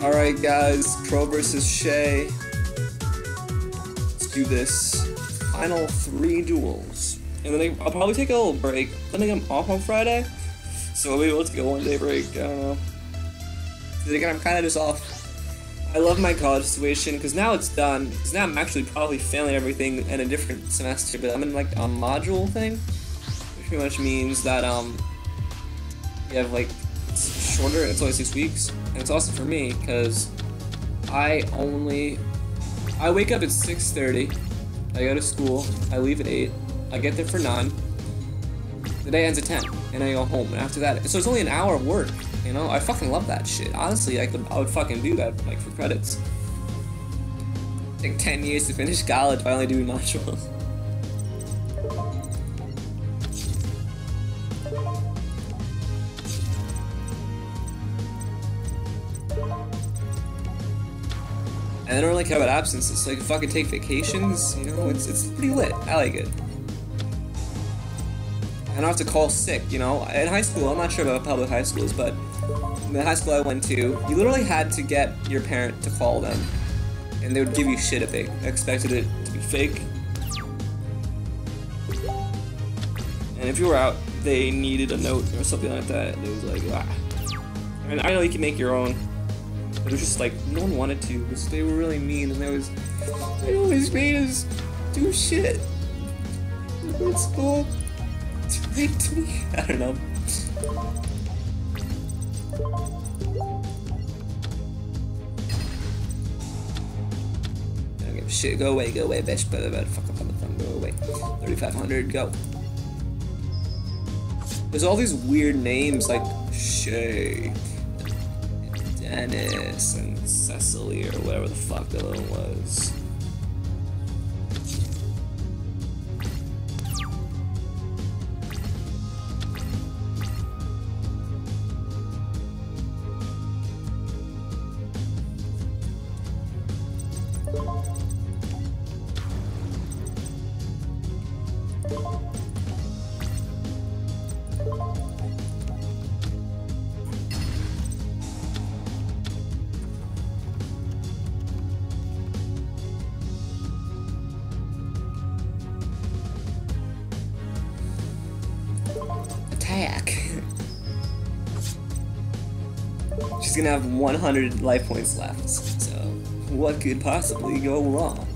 Alright guys, Crow versus Shay. Let's do this. Final three duels. And then I'll probably take a little break. Then I'm off on Friday. So I'll be able to take a one day break. I don't know. Again, I'm kind of just off. I love my college situation because now it's done. Because now I'm actually probably failing everything in a different semester, but I'm in like a module thing, which pretty much means that um, you have like shorter. It's only six weeks, and it's awesome for me because I only I wake up at 6:30. I go to school. I leave at eight. I get there for nine. The day ends at 10, and I go home. And after that, so it's only an hour of work. You know, I fucking love that shit. Honestly, I could, I would fucking do that, like for credits. Take 10 years to finish college by only doing modules. And I don't really care about absences, so I can fucking take vacations, you know, it's, it's pretty lit. I like it. I don't have to call sick, you know? In high school, I'm not sure about public high schools, but the high school I went to, you literally had to get your parent to call them. And they would give you shit if they expected it to be fake. And if you were out, they needed a note or something like that. It was like, ah. I mean, I know you can make your own, it was just like, no one wanted to, because they were really mean, and they was, they always made us do shit. School, to make to me, I don't know. I don't give a shit, go away, go away, bitch, better, better, fuck up on the phone, go away. 3500, go. There's all these weird names like Shay, Dennis, and Cecily, or whatever the fuck the was. She's gonna have 100 life points left, so what could possibly go wrong?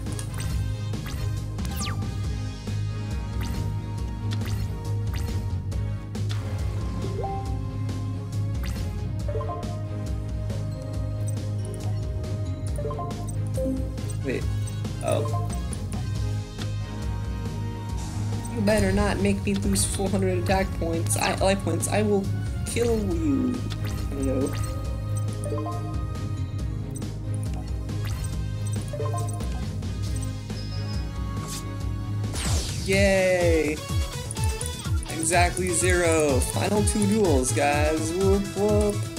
Wait. Oh. You better not make me lose 400 attack points. I life points. I will kill you. Hello. Yay! Exactly zero. Final two duels, guys. Whoop whoop.